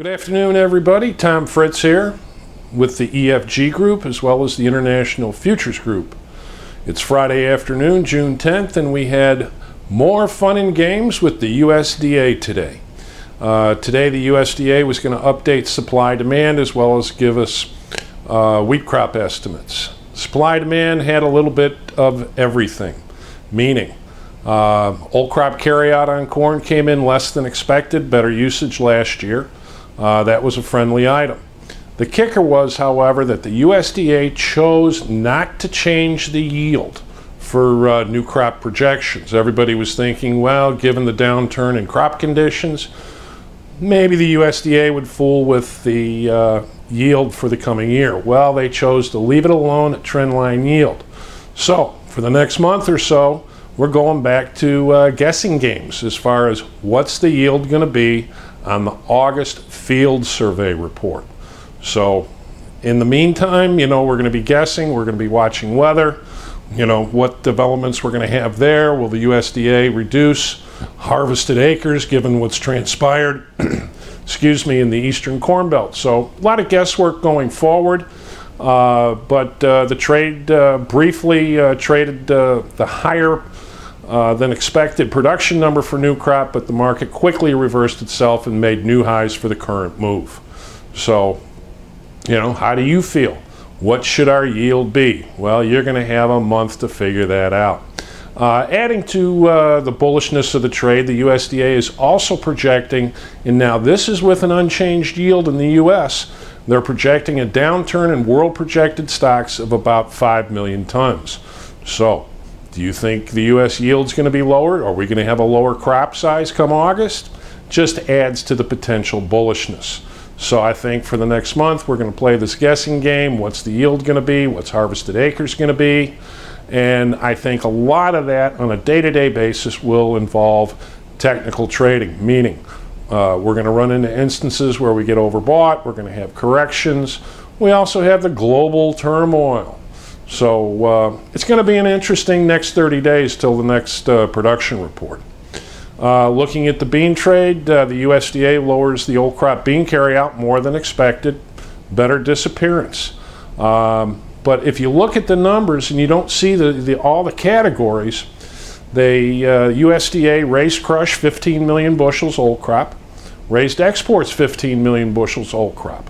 Good afternoon, everybody. Tom Fritz here with the EFG Group as well as the International Futures Group. It's Friday afternoon, June 10th, and we had more fun and games with the USDA today. Uh, today, the USDA was going to update supply demand as well as give us uh, wheat crop estimates. Supply demand had a little bit of everything, meaning uh, old crop carryout on corn came in less than expected, better usage last year. Uh, that was a friendly item. The kicker was, however, that the USDA chose not to change the yield for uh, new crop projections. Everybody was thinking, well, given the downturn in crop conditions, maybe the USDA would fool with the uh, yield for the coming year. Well, they chose to leave it alone at trendline yield. So, for the next month or so, we're going back to uh, guessing games as far as what's the yield going to be on the August field survey report. So in the meantime, you know, we're going to be guessing, we're going to be watching weather, you know, what developments we're going to have there. Will the USDA reduce harvested acres given what's transpired, excuse me, in the eastern corn belt? So a lot of guesswork going forward. Uh, but uh, the trade uh, briefly uh, traded uh, the higher uh, than expected production number for new crop, but the market quickly reversed itself and made new highs for the current move. So you know, how do you feel? What should our yield be? Well, you're going to have a month to figure that out. Uh, adding to uh, the bullishness of the trade, the USDA is also projecting, and now this is with an unchanged yield in the U.S., they're projecting a downturn in world projected stocks of about 5 million tons. So, do you think the U.S. yield is going to be lower? Are we going to have a lower crop size come August? Just adds to the potential bullishness. So I think for the next month, we're going to play this guessing game. What's the yield going to be? What's harvested acres going to be? And I think a lot of that on a day-to-day basis will involve technical trading, meaning uh, we're going to run into instances where we get overbought. We're going to have corrections. We also have the global turmoil. So uh, it's going to be an interesting next 30 days till the next uh, production report. Uh, looking at the bean trade, uh, the USDA lowers the old crop bean carryout more than expected, better disappearance. Um, but if you look at the numbers and you don't see the, the all the categories, the uh, USDA raised crush 15 million bushels old crop, raised exports 15 million bushels old crop.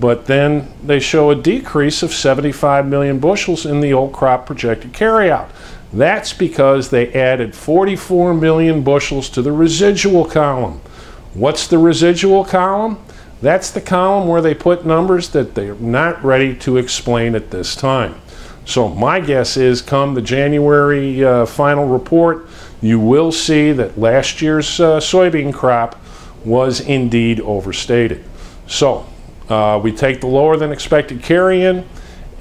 But then they show a decrease of 75 million bushels in the old crop projected carryout. That's because they added 44 million bushels to the residual column. What's the residual column? That's the column where they put numbers that they're not ready to explain at this time. So my guess is come the January uh, final report, you will see that last year's uh, soybean crop was indeed overstated. So uh, we take the lower than expected carry-in,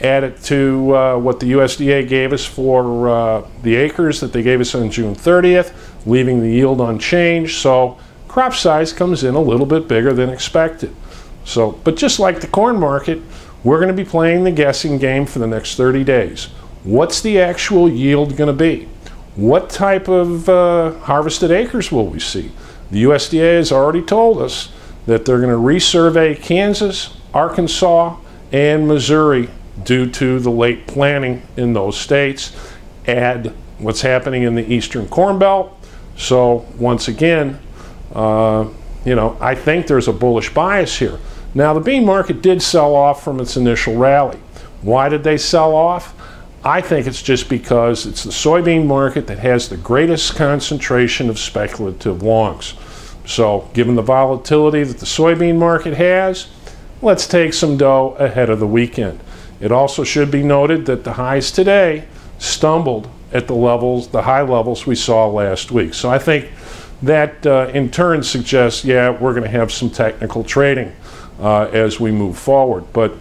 add it to uh, what the USDA gave us for uh, the acres that they gave us on June 30th, leaving the yield unchanged. So crop size comes in a little bit bigger than expected. So, but just like the corn market, we're going to be playing the guessing game for the next 30 days. What's the actual yield going to be? What type of uh, harvested acres will we see? The USDA has already told us that they're going to resurvey Kansas, Arkansas, and Missouri due to the late planting in those states. Add what's happening in the eastern corn belt. So once again, uh, you know, I think there's a bullish bias here. Now the bean market did sell off from its initial rally. Why did they sell off? I think it's just because it's the soybean market that has the greatest concentration of speculative longs. So given the volatility that the soybean market has, let's take some dough ahead of the weekend. It also should be noted that the highs today stumbled at the levels, the high levels we saw last week. So I think that uh, in turn suggests, yeah, we're going to have some technical trading uh, as we move forward. But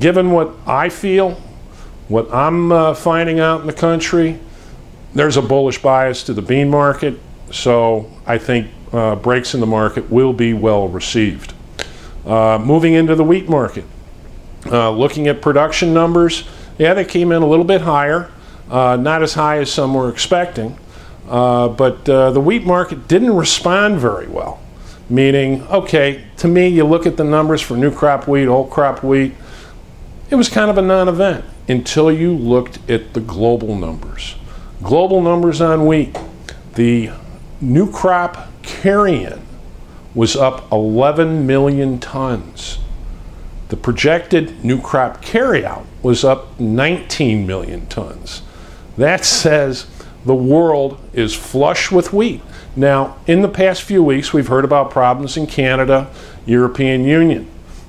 given what I feel, what I'm uh, finding out in the country, there's a bullish bias to the bean market. So I think uh, breaks in the market will be well received. Uh, moving into the wheat market. Uh, looking at production numbers, yeah, they came in a little bit higher, uh, not as high as some were expecting, uh, but uh, the wheat market didn't respond very well. meaning, okay, to me, you look at the numbers for new crop wheat, old crop wheat, it was kind of a non event until you looked at the global numbers. Global numbers on wheat, the new crop carry-in was up 11 million tons. The projected new crop carryout was up 19 million tons. That says the world is flush with wheat. Now, in the past few weeks, we've heard about problems in Canada, European Union.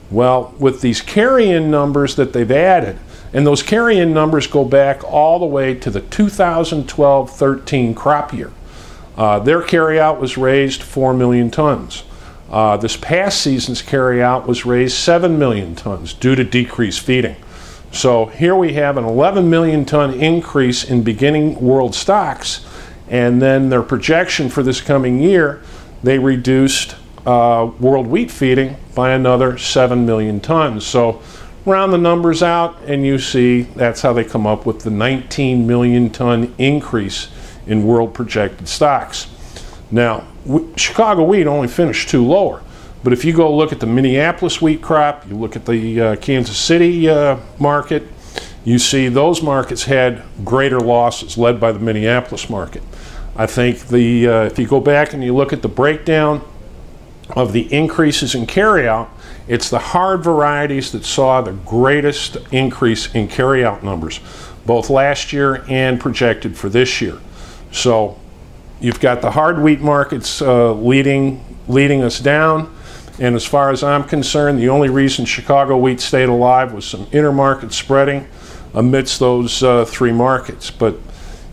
Well, with these carry-in numbers that they've added, and those carry-in numbers go back all the way to the 2012-13 crop year. Uh, their carryout was raised 4 million tons. Uh, this past season's carryout was raised 7 million tons due to decreased feeding. So here we have an 11 million ton increase in beginning world stocks, and then their projection for this coming year, they reduced uh, world wheat feeding by another 7 million tons. So round the numbers out, and you see that's how they come up with the 19 million ton increase in world projected stocks. Now, Chicago wheat only finished two lower, but if you go look at the Minneapolis wheat crop, you look at the uh, Kansas City uh, market, you see those markets had greater losses led by the Minneapolis market. I think the uh, if you go back and you look at the breakdown of the increases in carryout, it's the hard varieties that saw the greatest increase in carryout numbers, both last year and projected for this year. So you've got the hard wheat markets uh, leading leading us down. And as far as I'm concerned, the only reason Chicago wheat stayed alive was some intermarket spreading amidst those uh, three markets. But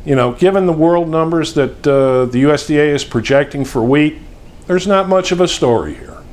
you know, given the world numbers that uh, the USDA is projecting for wheat, there's not much of a story here.